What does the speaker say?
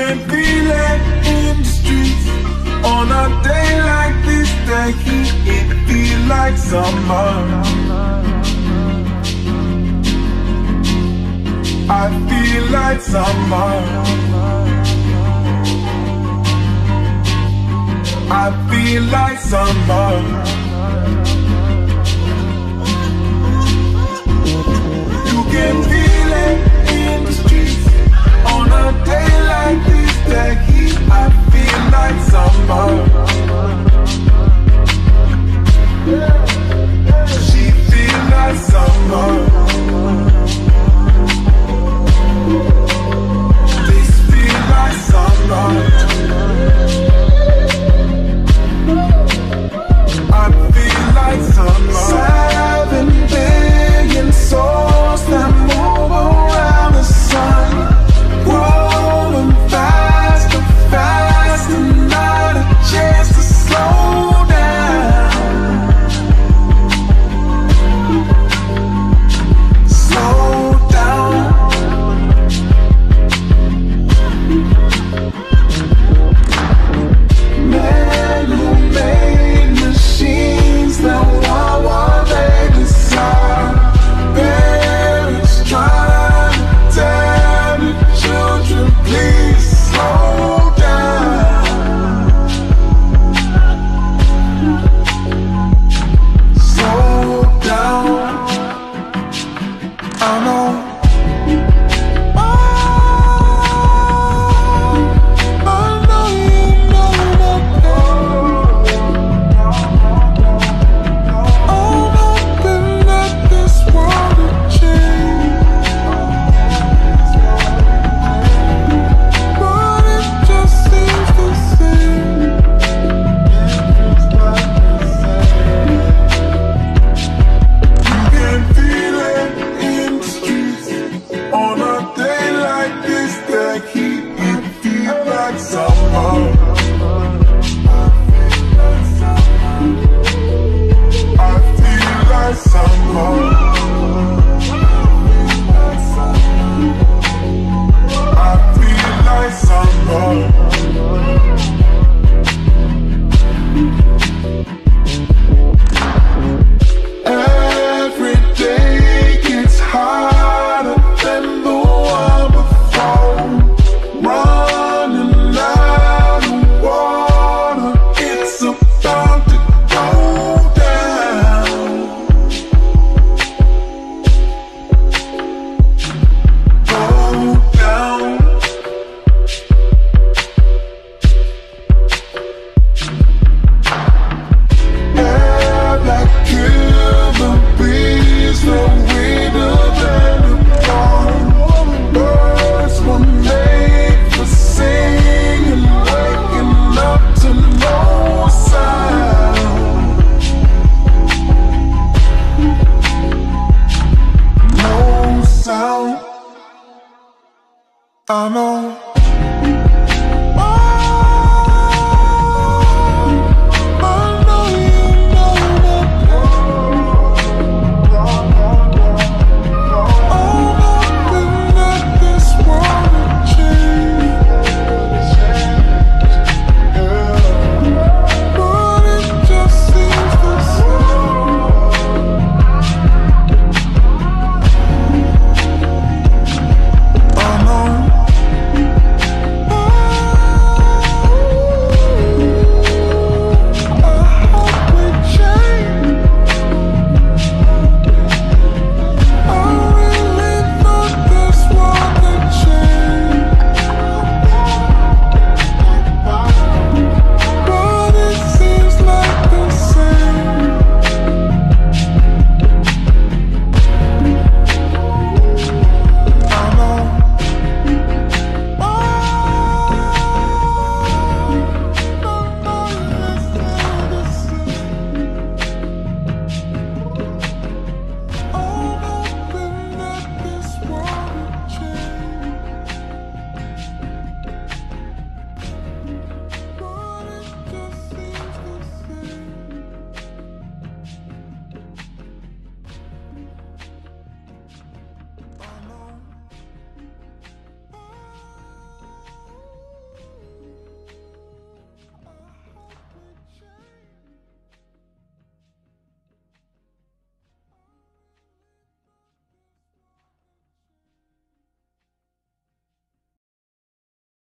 can't be left in the streets on a day like this. The heat it feel like summer. I feel like summer. I feel like summer. I know